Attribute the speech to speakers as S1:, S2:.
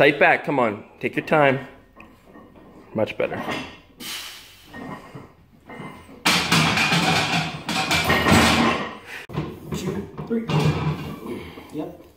S1: tight back. Come on. Take your time. Much better. Two, three. Yep.